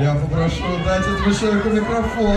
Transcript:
Я попрошу дать этому человеку микрофон.